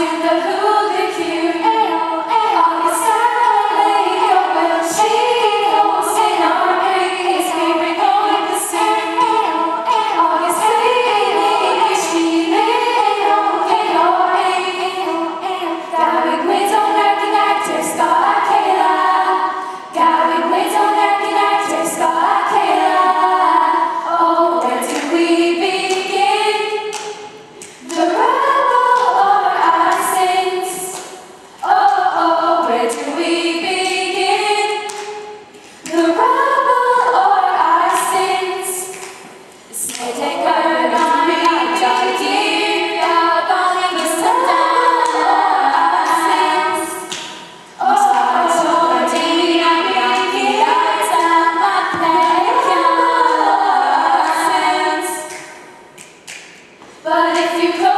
to the who. But if you could